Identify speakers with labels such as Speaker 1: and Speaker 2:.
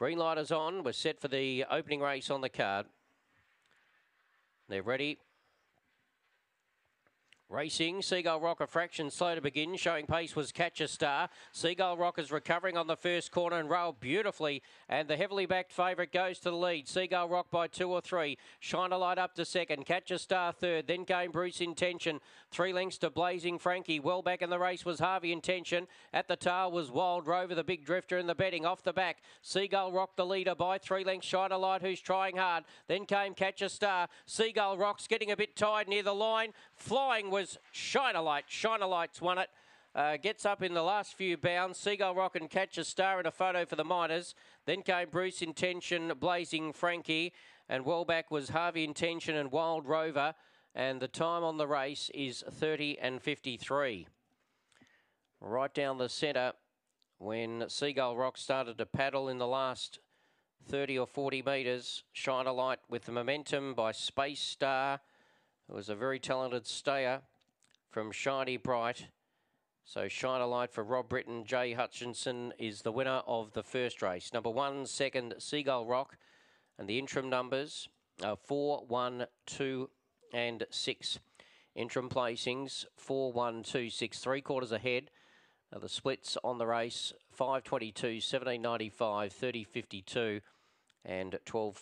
Speaker 1: Green light is on. We're set for the opening race on the card. They're ready. Racing, Seagull Rock a fraction slow to begin. Showing pace was Catch a Star. Seagull Rock is recovering on the first corner and railed beautifully. And the heavily backed favourite goes to the lead. Seagull Rock by two or three. Shine a Light up to second. Catch a Star third. Then came Bruce Intention. Three lengths to Blazing Frankie. Well back in the race was Harvey Intention. At the tail was Wild Rover, the big drifter in the betting. Off the back, Seagull Rock the leader by three lengths. Shine a Light who's trying hard. Then came Catch a Star. Seagull Rock's getting a bit tired near the line. Flying was was Shine a Light. Shine a Light's won it. Uh, gets up in the last few bounds. Seagull Rock and Catch a Star in a photo for the minors. Then came Bruce Intention, Blazing Frankie. And well back was Harvey Intention and Wild Rover. And the time on the race is 30 and 53. Right down the centre when Seagull Rock started to paddle in the last 30 or 40 metres. Shine a Light with the momentum by Space Star. It was a very talented stayer from Shiny Bright. So shine a light for Rob Britton. Jay Hutchinson is the winner of the first race. Number one, second, Seagull Rock. And the interim numbers are four, one, two, and six. Interim placings, four, one, two, six, three quarters ahead. Now the splits on the race, 522, 1795, 3052, and 12